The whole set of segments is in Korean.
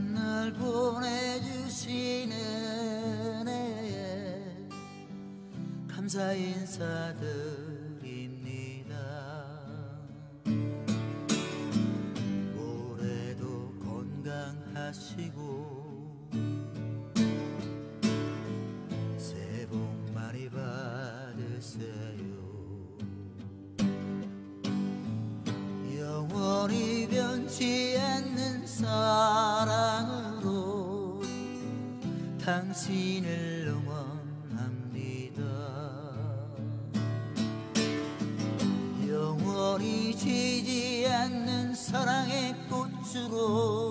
날 보내주시는 애에 감사 인사드 당신을 응원합니다. 영원히 지지 않는 사랑의 꽃으로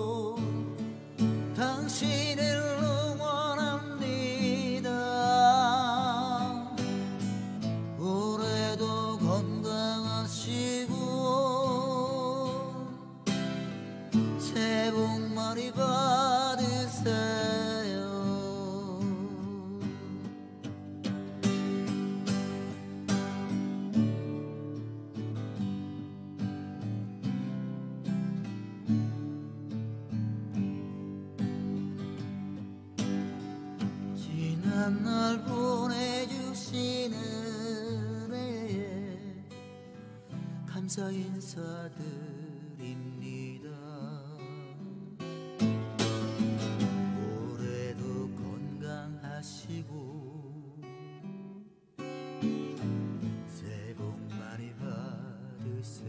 날 보내주시는 애에 감사 인사드립니다. 올해도 건강하시고 새해 복 많이 받으세요.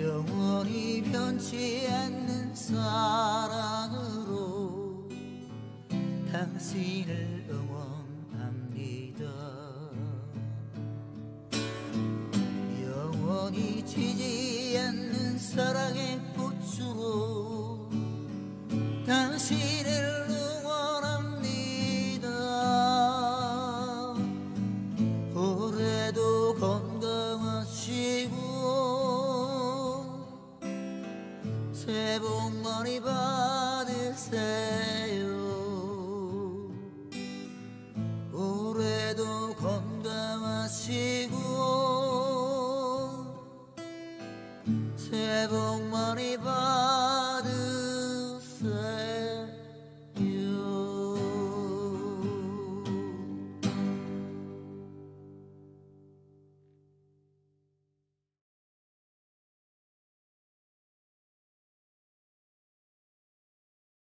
영원히 변치 않는 사 당신을 응원합니다. 영원히 지지 않는 사랑의 꽃으로 당신을 응원합니다. 올해도 건강하시고 새해 복 많이 받으세요. 새복 많이 받